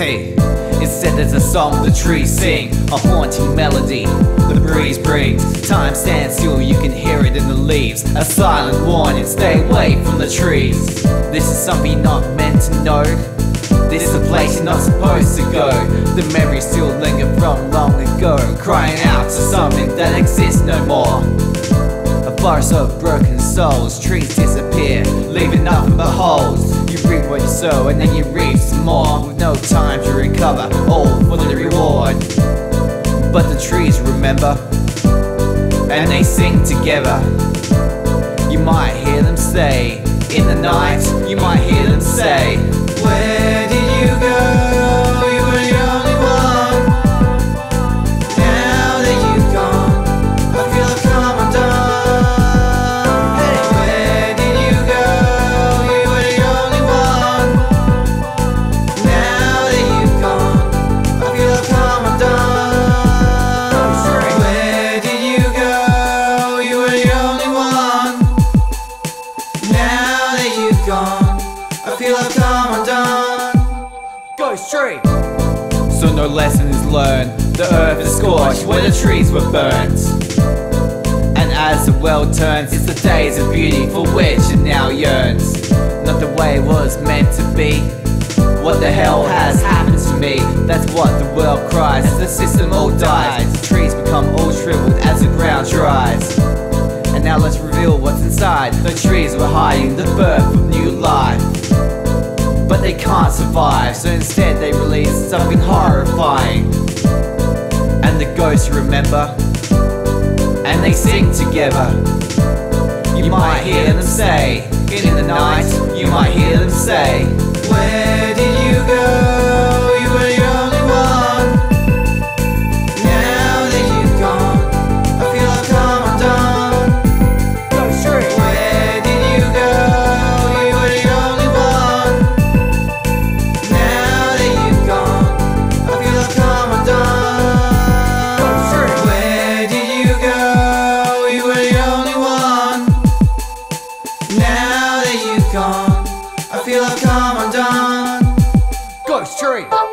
Instead there's a song the trees sing A haunting melody the breeze brings. Time stands still, you can hear it in the leaves. A silent warning, stay away from the trees. This is something not meant to know. This is a place you're not supposed to go. The memories still linger from long ago Crying out to something that exists no more. A forest of broken souls Trees disappear, leaving nothing but holes reap what you sow and then you reap some more With no time to recover, all for the reward. But the trees remember And they sing together. You might hear them say In the night, you might hear them say no lesson is learned. The earth is scorched where the trees were burnt. And as the world turns, it's the days of beauty for which it now yearns. Not the way it was meant to be. What the hell has happened to me? That's what the world cries as the system all dies. The trees become all shriveled as the ground dries. And now let's reveal what's inside. The trees were hiding the birth of new life. But they can't survive, so instead they release something horrifying. And the ghosts remember, and they sing together. You might hear them say, in the night, you might hear them say, come undone. Ghost tree.